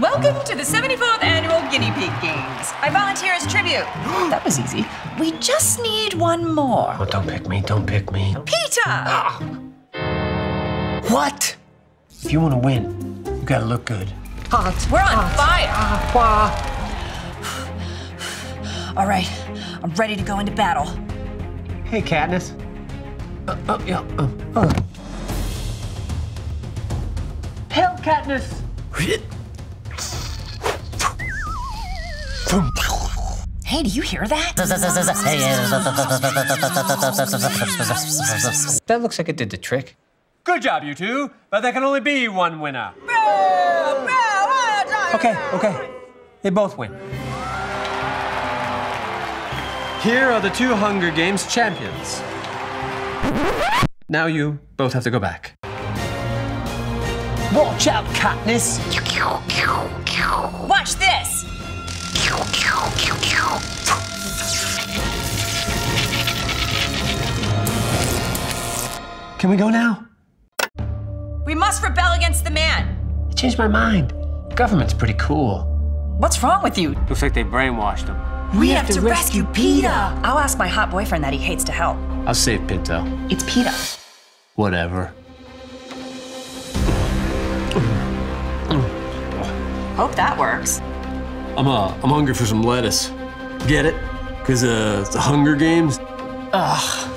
Welcome to the 74th Annual Guinea Pig Games. I volunteer as tribute. that was easy. We just need one more. Oh, don't pick me. Don't pick me. Peeta! What? If you want to win, you gotta look good. Hot. We're on fire. All right, I'm ready to go into battle. Hey, Katniss. Uh, oh, yeah. Uh, uh. Help, Katniss! Hey, do you hear that? That looks like it did the trick. Good job, you two, but there can only be one winner. Okay, okay. They both win. Here are the two Hunger Games champions. Now you both have to go back. Watch out, Katniss! Watch this. Can we go now? We must rebel against the man. I changed my mind. Government's pretty cool. What's wrong with you? Looks like they brainwashed him. We, have, to, rescue Peeta. I'll ask my hot boyfriend that he hates to help. I'll save Pinto. It's Peeta. Whatever. Hope that works. I'm uh, I'm hungry for some lettuce. Get it? Cause uh, the Hunger Games. Ugh.